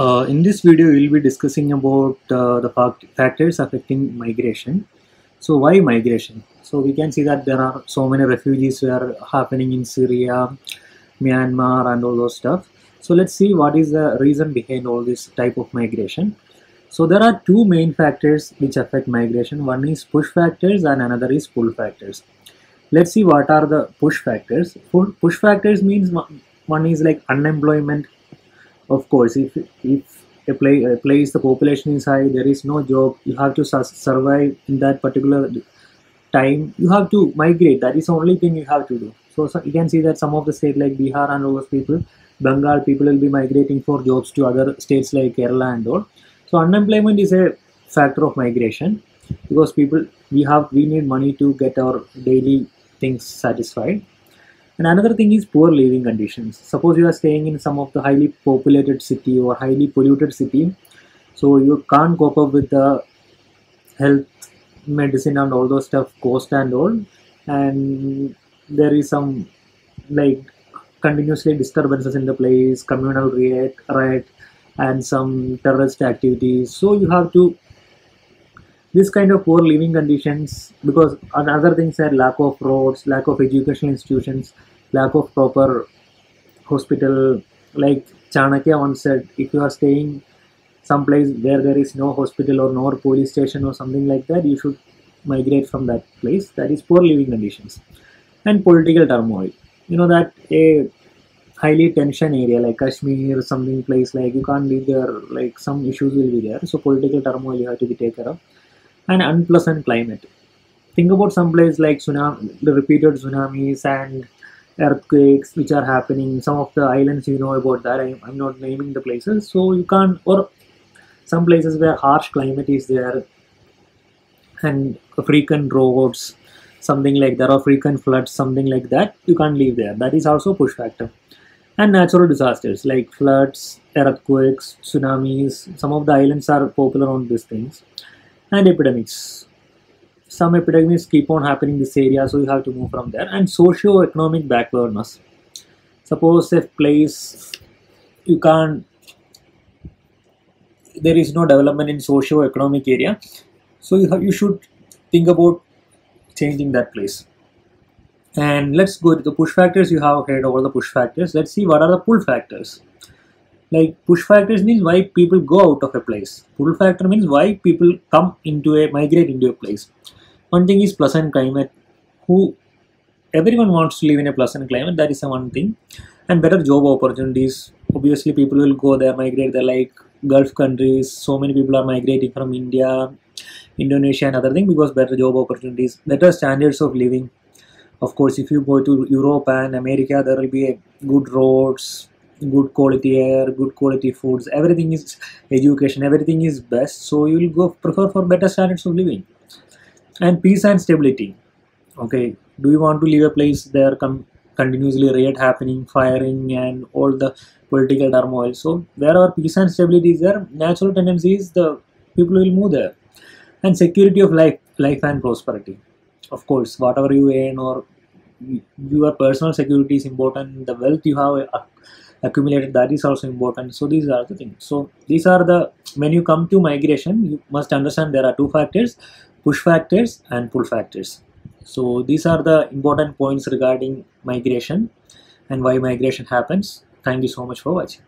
Uh, in this video, we'll be discussing about uh, the fact factors affecting migration. So, why migration? So, we can see that there are so many refugees who are happening in Syria, Myanmar, and all those stuff. So, let's see what is the reason behind all this type of migration. So, there are two main factors which affect migration. One is push factors, and another is pull factors. Let's see what are the push factors. Push factors means one is like unemployment of course if if a, play, a place the population is high there is no job you have to sus- survive in that particular time. You have to migrate. That is the only thing you have to do. So, so you can see that some of the state like bihar and all those people bengal people will be migrating for jobs to other states like kerala and all. So unemployment is a factor of migration because people we have we need money to get our daily things satisfied and another thing is poor living conditions. Suppose you are staying in some of the highly populated city or highly polluted city, so you can't cope up with the health, medicine, and all those stuff, cost and all, and there is some like continuously disturbances in the place, communal riot, riot, and some terrorist activities. So you have to this kind of poor living conditions because other things are lack of roads lack of educational institutions lack of proper hospital like chanakya once said if you are staying someplace where there is no hospital or no police station or something like that you should migrate from that place. That is poor living conditions. And political turmoil. You know that a highly tension area like kashmir or something place like you can't live there like some issues will be there. So political turmoil you have to be taken care of. And unpleasant climate. Think about some place like tsunami, the repeated tsunamis and earthquakes which are happening. Some of the islands you know about that. I, I'm not naming the places, so you can't. Or some places where harsh climate is there and frequent roads something like that, or frequent floods, something like that. You can't live there. That is also push factor. And natural disasters like floods, earthquakes, tsunamis. Some of the islands are popular on these things and epidemics. Some epidemics keep on happening in this area, so you have to move from there. And socio-economic backwardness. Suppose a place you can't, there is no development in socio-economic area, so you have you should think about changing that place. And let's go to the push factors. You have heard over the push factors. Let's see what are the pull factors like push factors means why people go out of a place pull factor means why people come into a migrate into a place one thing is pleasant climate. Who everyone wants to live in a pleasant climate. That is the one thing. And better job opportunities. Obviously people will go there migrate there like gulf countries. So many people are migrating from india indonesia and other thing because better job opportunities better standards of living. Of course if you go to europe and america there will be good roads good quality air good quality foods. Everything is education everything is best. So you will go prefer for better standards of living and peace and stability. Okay do you want to live a place there come continuously riot happening firing and all the political turmoil? So wherever peace and stability is there? Natural tendency is the people will move there. And security of life life and prosperity. Of course whatever you earn or your personal security is important the wealth you have accumulated that is also important. So these are the things. So these are the when you come to migration you must understand there are two factors push factors and pull factors. So these are the important points regarding migration and why migration happens. Thank you so much for watching